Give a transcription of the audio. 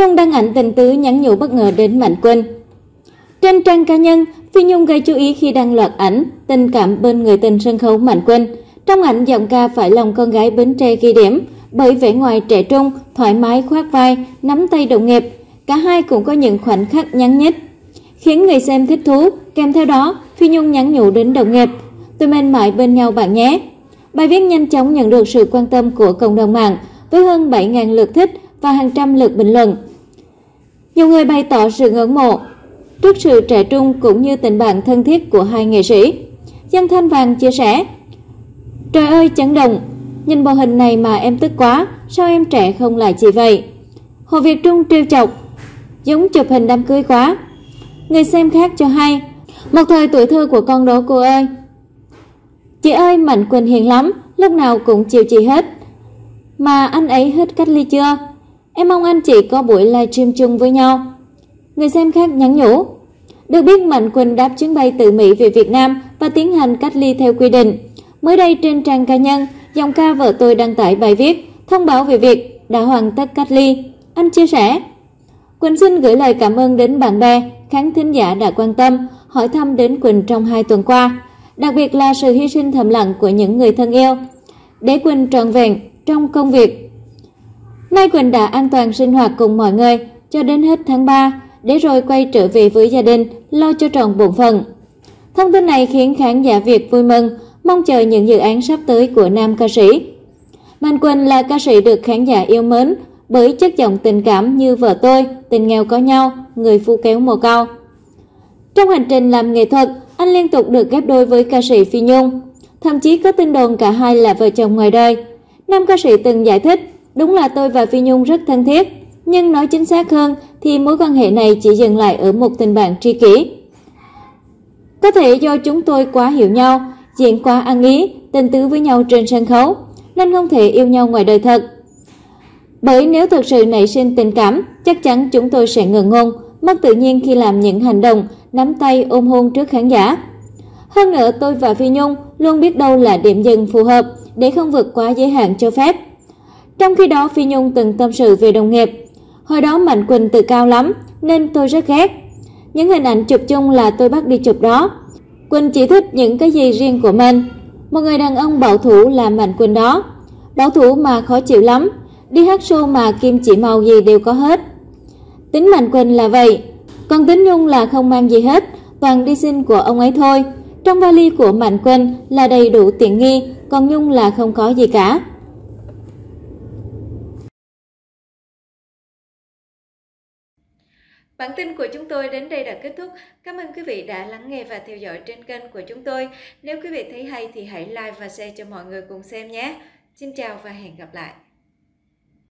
Nhung đăng ảnh tình tứ nhắn nhủ bất ngờ đến Mạnh Quân. Trên trang cá nhân, Phi Nhung gây chú ý khi đăng loạt ảnh tình cảm bên người tình sân khấu Mạnh Quân. Trong ảnh giọng ca phải lòng con gái Bến Tre ghi điểm bởi vẻ ngoài trẻ trung, thoải mái khoác vai, nắm tay đồng nghiệp. Cả hai cũng có những khoảnh khắc nhắn nhít, khiến người xem thích thú. Kèm theo đó, Phi Nhung nhắn nhủ đến đồng nghiệp, tụi mình mãi bên nhau bạn nhé. Bài viết nhanh chóng nhận được sự quan tâm của cộng đồng mạng với hơn 7.000 lượt thích và hàng trăm lượt bình luận. Nhiều người bày tỏ sự ngưỡng mộ trước sự trẻ trung cũng như tình bạn thân thiết của hai nghệ sĩ. Dân Thanh Vàng chia sẻ: "Trời ơi chấn động, nhìn bộ hình này mà em tức quá, sao em trẻ không lại chị vậy?" Hồ Việt Trung trêu chọc: "Giống chụp hình đám cưới quá." Người xem khác cho hay: "Một thời tuổi thơ của con đó cô ơi." Chị ơi, Mạnh Quỳnh hiền lắm, lúc nào cũng chiều chị hết. Mà anh ấy hết cách ly chưa? Em mong anh chị có buổi livestream chung với nhau. Người xem khác nhắn nhủ. Được biết Mạnh Quỳnh đáp chuyến bay từ Mỹ về Việt Nam và tiến hành cách ly theo quy định. Mới đây trên trang cá nhân, dòng ca vợ tôi đăng tải bài viết thông báo về việc đã hoàn tất cách ly. Anh chia sẻ: Quỳnh xin gửi lời cảm ơn đến bạn bè, khán thính giả đã quan tâm, hỏi thăm đến Quỳnh trong hai tuần qua, đặc biệt là sự hy sinh thầm lặng của những người thân yêu. Để Quỳnh trọn vẹn trong công việc. Nay Quỳnh đã an toàn sinh hoạt cùng mọi người cho đến hết tháng 3 để rồi quay trở về với gia đình lo cho tròn bổn phận. Thông tin này khiến khán giả Việt vui mừng, mong chờ những dự án sắp tới của nam ca sĩ. Mạnh Quỳnh là ca sĩ được khán giả yêu mến bởi chất giọng tình cảm như vợ tôi, tình nghèo có nhau, người phu kéo mồ cao. Trong hành trình làm nghệ thuật, anh liên tục được ghép đôi với ca sĩ Phi Nhung. Thậm chí có tin đồn cả hai là vợ chồng ngoài đời. Nam ca sĩ từng giải thích, đúng là tôi và Phi Nhung rất thân thiết, nhưng nói chính xác hơn thì mối quan hệ này chỉ dừng lại ở một tình bạn tri kỷ. Có thể do chúng tôi quá hiểu nhau, diễn quá ăn ý, tình tứ với nhau trên sân khấu, nên không thể yêu nhau ngoài đời thật. Bởi nếu thực sự nảy sinh tình cảm, chắc chắn chúng tôi sẽ ngừng ngùng, mất tự nhiên khi làm những hành động nắm tay ôm hôn trước khán giả. Hơn nữa tôi và Phi Nhung luôn biết đâu là điểm dừng phù hợp để không vượt quá giới hạn cho phép. Trong khi đó Phi Nhung từng tâm sự về đồng nghiệp, hồi đó Mạnh Quỳnh tự cao lắm nên tôi rất ghét. Những hình ảnh chụp chung là tôi bắt đi chụp đó. Quỳnh chỉ thích những cái gì riêng của mình. Một người đàn ông bảo thủ là Mạnh Quỳnh đó. Bảo thủ mà khó chịu lắm, đi hát show mà kim chỉ màu gì đều có hết. Tính Mạnh Quỳnh là vậy, còn tính Nhung là không mang gì hết, toàn đi xin của ông ấy thôi. Trong vali của Mạnh Quỳnh là đầy đủ tiện nghi, còn Nhung là không có gì cả. Bản tin của chúng tôi đến đây đã kết thúc. Cảm ơn quý vị đã lắng nghe và theo dõi trên kênh của chúng tôi. Nếu quý vị thấy hay thì hãy like và share cho mọi người cùng xem nhé. Xin chào và hẹn gặp lại.